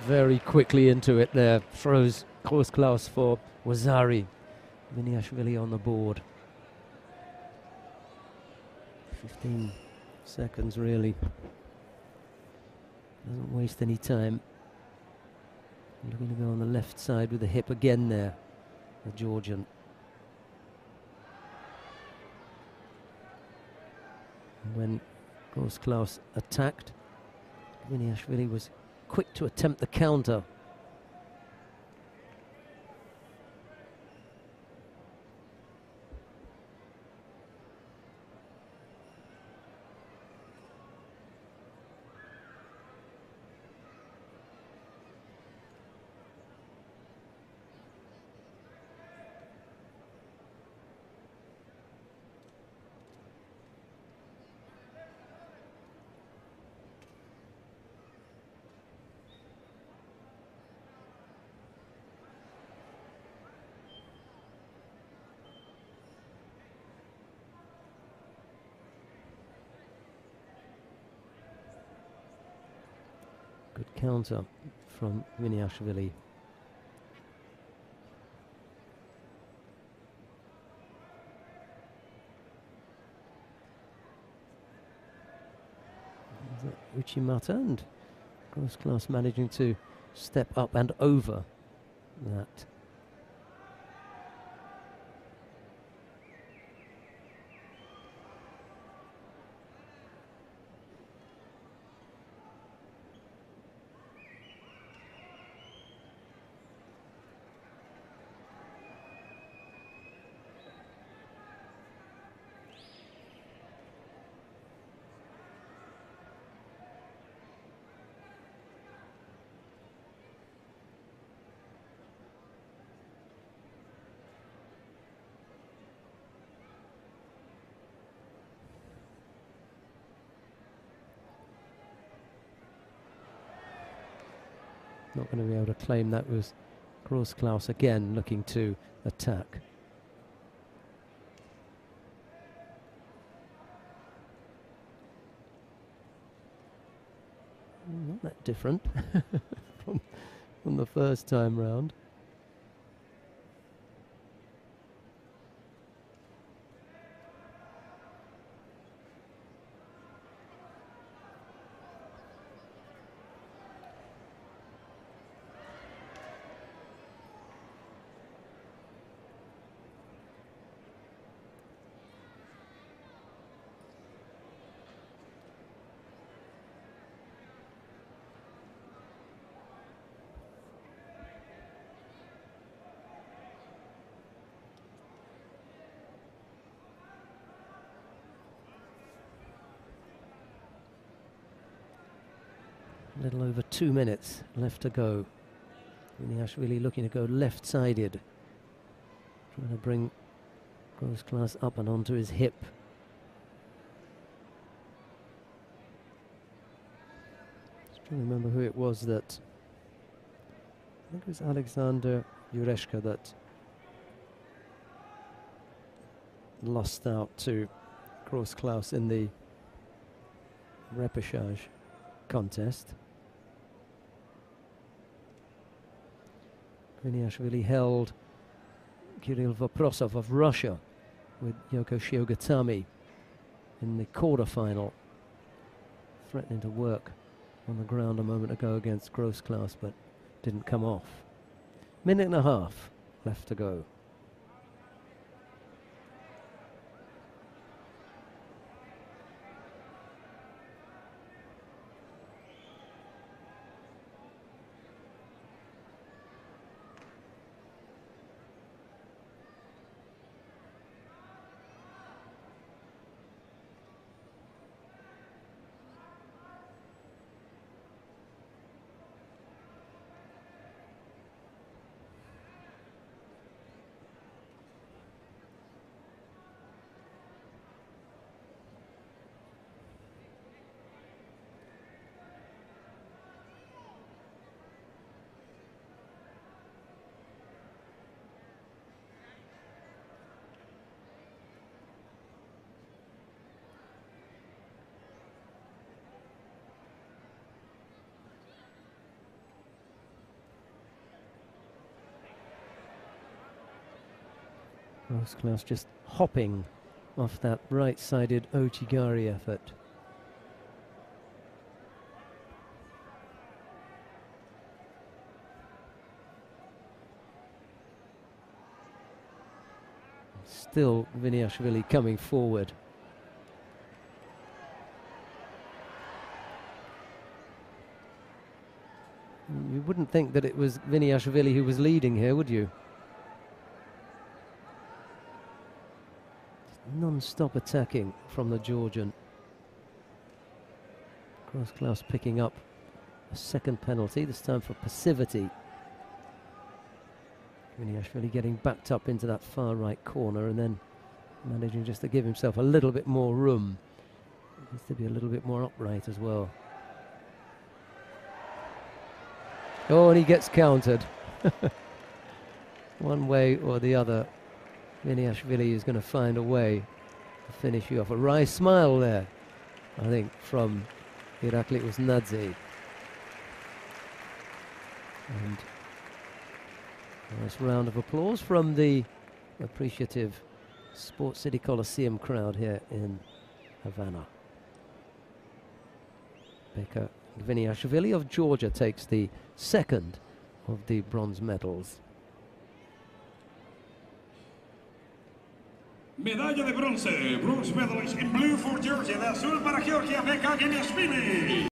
very quickly into it there. Throws Grossklaus for Waza-ari. Gviniashvili on the board. 15 seconds really. Doesn't waste any time. Looking to go on the left side with the hip again there, the Georgian. when Grossklaus attacked, Gviniashvili was quick to attempt the counter. Counter from Gviniashvili. Uchimata and Grossklaus managing to step up and over that Not going to be able to claim that was Grossklaus again looking to attack. Not that different from, from the first time round. A little over two minutes left to go. really looking to go left-sided. Trying to bring Grossklaus up and onto his hip. Just trying to remember who it was that... I think it was Alexander Jureshka that lost out to Grossklaus in the repechage contest. Gviniashvili held Kirill Voprosov of Russia with Yoko Shiho Gatame in the quarter-final, threatening to work on the ground a moment ago against Grossklaus, but didn't come off. Minute and a half left to go. Grossklaus just hopping off that right-sided Ouchigari effort. Still Gviniashvili coming forward. You wouldn't think that it was Gviniashvili who was leading here, would you? Non-stop attacking from the Georgian. Grossklaus picking up a second penalty, this time for passivity. Gviniashvili getting backed up into that far right corner and then managing just to give himself a little bit more room. Needs to be a little bit more upright as well. Oh, and he gets countered. One way or the other, Gviniashvili is going to find a way finish you off. A wry smile there, I think, from Irakli Uznadze. And nice round of applause from the appreciative Sports City Coliseum crowd here in Havana. Beka Gviniashvili of Georgia takes the second of the bronze medals. Medalla de bronce, bronze medalist in blue for Georgia, de azul para Georgia, Beka Geniashvili.